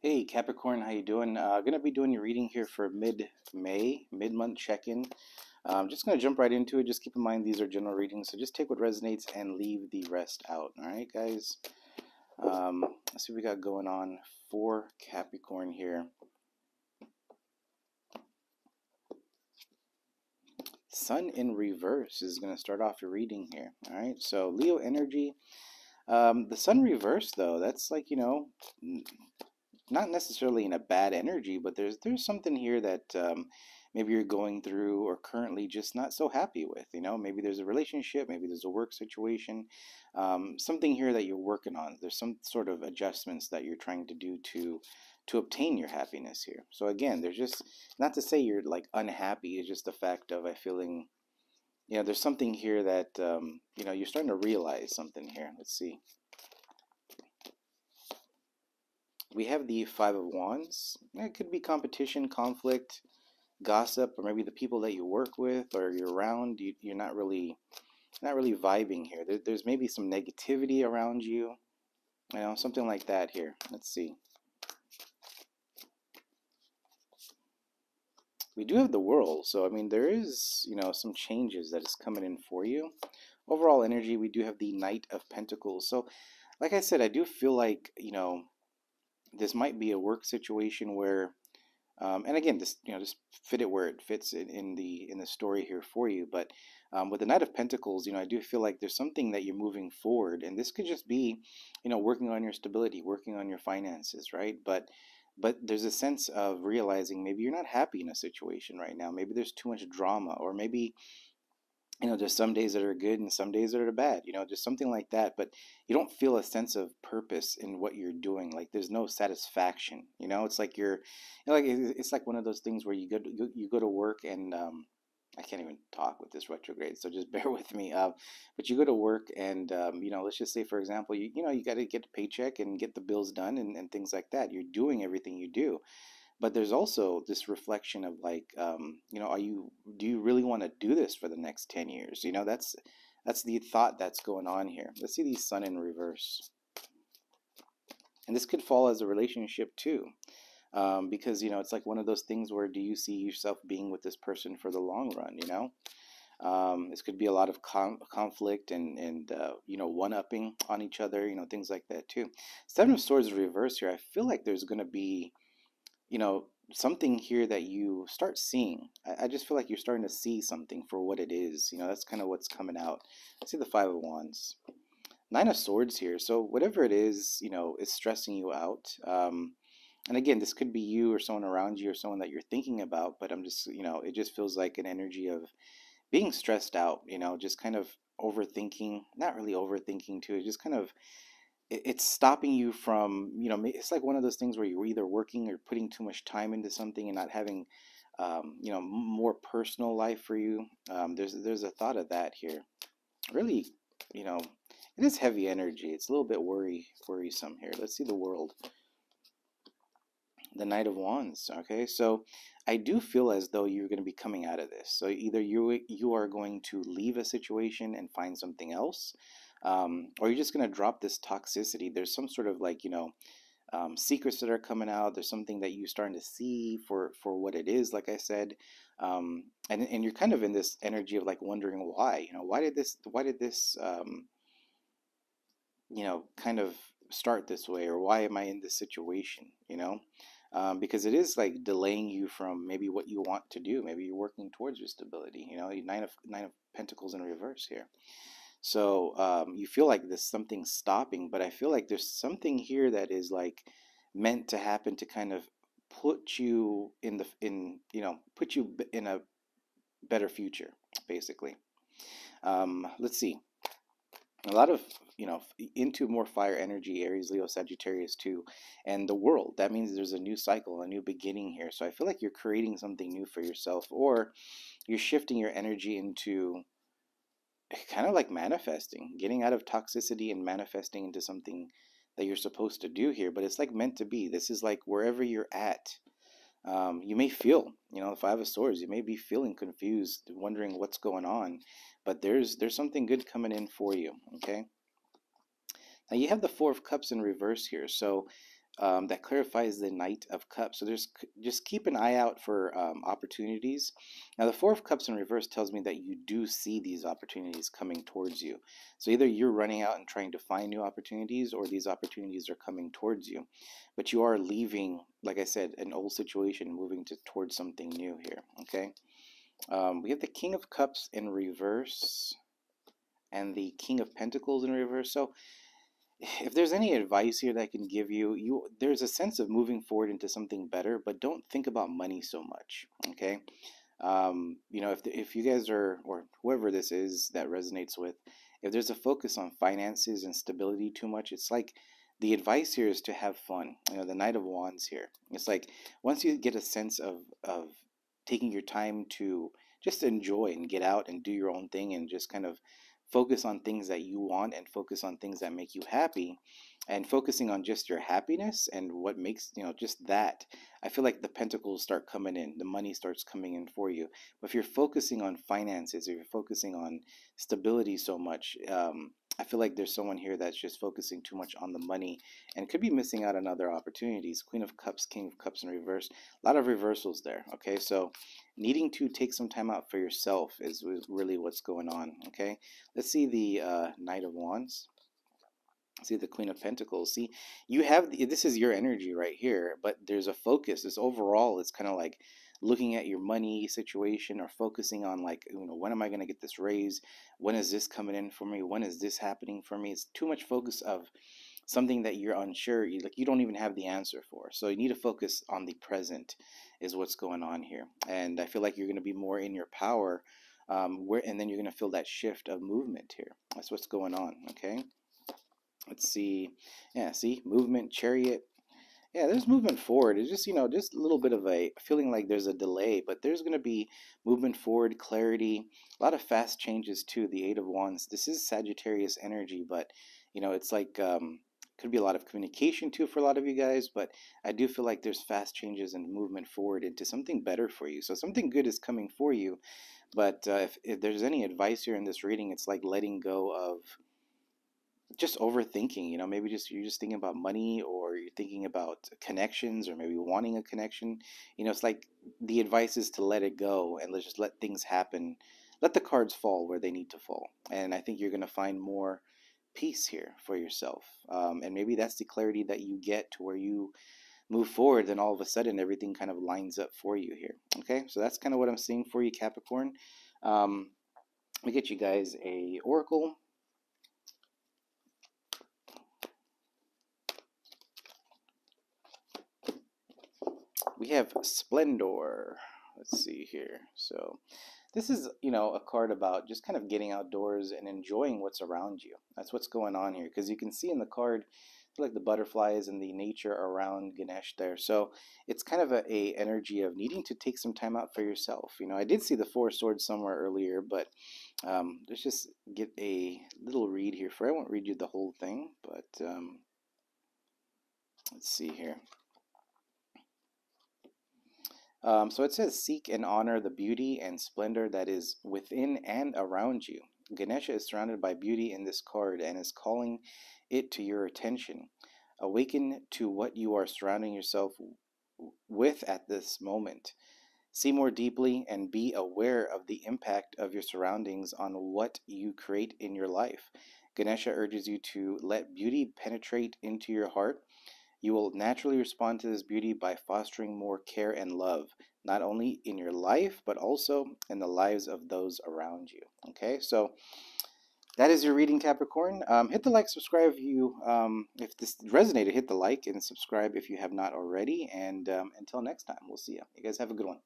Hey Capricorn, how you doing? Uh, gonna be doing your reading here for mid-May, mid-month check-in. I'm just gonna jump right into it. Just keep in mind these are general readings, so just take what resonates and leave the rest out. All right, guys. Um, let's see what we got going on for Capricorn here. Sun in reverse is gonna start off your reading here. All right, so Leo energy. Um, the Sun reverse though, that's like you know not necessarily in a bad energy, but there's there's something here that um, maybe you're going through or currently just not so happy with. You know, maybe there's a relationship, maybe there's a work situation, um, something here that you're working on. There's some sort of adjustments that you're trying to do to to obtain your happiness here. So again, there's just not to say you're like unhappy. It's just the fact of a feeling. You know, there's something here that um, you know you're starting to realize something here. Let's see. We have the Five of Wands. It could be competition, conflict, gossip, or maybe the people that you work with or you're around. You, you're not really, not really vibing here. There, there's maybe some negativity around you. You know, something like that here. Let's see. We do have the world, so I mean there is, you know, some changes that is coming in for you. Overall energy, we do have the Knight of Pentacles. So, like I said, I do feel like, you know, this might be a work situation where um, and again just you know just fit it where it fits in, in the in the story here for you but um, with the knight of pentacles you know i do feel like there's something that you're moving forward and this could just be you know working on your stability working on your finances right? But but there's a sense of realizing maybe you're not happy in a situation right now. Maybe there's too much drama or maybe you know, there's some days that are good and some days that are bad, you know, just something like that. But you don't feel a sense of purpose in what you're doing. Like there's no satisfaction, you know, it's like you're, you know, like it's like one of those things where you go to, you go to work and, um, I can't even talk with this retrograde, so just bear with me. Uh, but you go to work, and um, you know, let's just say, for example, you you know, you got to get a paycheck and get the bills done and, and things like that. You're doing everything you do, but there's also this reflection of like um, you know are you do you really want to do this for the next 10 years? You know that's that's the thought that's going on here. Let's see the sun in reverse. And this could fall as a relationship too um, because you know it's like one of those things where do you see yourself being with this person for the long run you know? Um, this could be a lot of com- conflict and and uh, you know one upping on each other you know things like that too. Seven of swords reverse here i feel like there's going to be you know, something here that you start seeing. I, I, just feel like you're starting to see something for what it is. You know, that's kind of what's coming out. Let's see the Five of Wands. Nine of Swords here. So whatever it is, you know, is stressing you out. Um, and again, this could be you or someone around you or someone that you're thinking about, but I'm just, you know, it just feels like an energy of being stressed out, you know, just kind of overthinking, not really overthinking too, just kind of it's stopping you from you know it's like one of those things where you're either working or putting too much time into something and not having um, you know more personal life for you. Um, there's there's a thought of that here. Really you know it is heavy energy. It's a little bit worry worrisome here. Let's see the world. The knight of wands okay? So i do feel as though you're going to be coming out of this. So either you you are going to leave a situation and find something else um, or you're just going to drop this toxicity. There's some sort of like, you know, um, secrets that are coming out. There's something that you're starting to see for, for what it is, like I said. Um, and, and you're kind of in this energy of like wondering why, you know, why did this, why did this, um, you know, kind of start this way or why am I in this situation, you know? Um, because it is like delaying you from maybe what you want to do. Maybe you're working towards your stability. You know, nine of nine of Pentacles in reverse here. So um, you feel like there's something stopping, but I feel like there's something here that is like meant to happen to kind of put you in the in you know put you in a better future, basically. Um, let's see. A lot of you know into more fire energy aries leo sagittarius too and the world that means there's a new cycle a new beginning here so i feel like you're creating something new for yourself or you're shifting your energy into kind of like manifesting, getting out of toxicity and manifesting into something that you're supposed to do here. But it's like meant to be. This is like wherever you're at. Um, you may feel, you know, the Five of Swords. You may be feeling confused, wondering what's going on, but there's there's something good coming in for you. Okay. Now you have the Four of Cups in reverse here, so um, that clarifies the Knight of Cups. So there's just keep an eye out for um, opportunities. Now the Four of Cups in reverse tells me that you do see these opportunities coming towards you. So either you're running out and trying to find new opportunities, or these opportunities are coming towards you. But you are leaving, like I said, an old situation, moving to towards something new here. Okay. Um, we have the King of Cups in reverse and the King of Pentacles in reverse. So if there's any advice here that I can give you, you there's a sense of moving forward into something better, but don't think about money so much. Okay, um, you know if the, if you guys are or whoever this is that resonates with, if there's a focus on finances and stability too much, it's like the advice here is to have fun. You know, the Knight of Wands here. It's like once you get a sense of of taking your time to just enjoy and get out and do your own thing and just kind of focus on things that you want and focus on things that make you happy and focusing on just your happiness and what makes you know just that i feel like the pentacles start coming in the money starts coming in for you. But if you're focusing on finances or you're focusing on stability so much um, I feel like there's someone here that's just focusing too much on the money and could be missing out on other opportunities. Queen of Cups, King of Cups in reverse. A lot of reversals there. Okay, so needing to take some time out for yourself is, really what's going on. Okay, let's see the uh, Knight of Wands. See the Queen of Pentacles. See, you have this is your energy right here, but there's a focus. This overall, it's kind of like looking at your money situation or focusing on like you know when am i going to get this raise? When is this coming in for me? When is this happening for me? It's too much focus of something that you're unsure you like you don't even have the answer for. So you need to focus on the present is what's going on here. And i feel like you're going to be more in your power um, where and then you're going to feel that shift of movement here. That's what's going on okay? Let's see. Yeah see? Movement chariot yeah, there's movement forward. It's just, you know, just a little bit of a feeling like there's a delay, but there's going to be movement forward, clarity, a lot of fast changes too. The Eight of Wands. This is Sagittarius energy, but, you know, it's like, um, could be a lot of communication too for a lot of you guys, but I do feel like there's fast changes and movement forward into something better for you. So something good is coming for you. But uh, if, if there's any advice here in this reading, it's like letting go of just overthinking you know maybe just you're just thinking about money or you're thinking about connections or maybe wanting a connection you know it's like the advice is to let it go and let's just let things happen let the cards fall where they need to fall and i think you're going to find more peace here for yourself um, and maybe that's the clarity that you get to where you move forward then all of a sudden everything kind of lines up for you here okay? So that's kind of what i'm seeing for you capricorn. Um, let me get you guys a oracle we have Splendor. Let's see here. So this is, you know, a card about just kind of getting outdoors and enjoying what's around you. That's what's going on here because you can see in the card like the butterflies and the nature around Ganesh there. So it's kind of a, a, energy of needing to take some time out for yourself. You know, I did see the Four Swords somewhere earlier, but um, let's just get a little read here. For I won't read you the whole thing, but um, let's see here. Um, so it says, Seek and honor the beauty and splendor that is within and around you. Ganesha is surrounded by beauty in this card and is calling it to your attention. Awaken to what you are surrounding yourself with at this moment. See more deeply and be aware of the impact of your surroundings on what you create in your life. Ganesha urges you to let beauty penetrate into your heart you will naturally respond to this beauty by fostering more care and love, not only in your life, but also in the lives of those around you. Okay, so that is your reading, Capricorn. Um, hit the like, subscribe if you um, if this resonated. Hit the like and subscribe if you have not already. And um, until next time, we'll see you. You guys have a good one.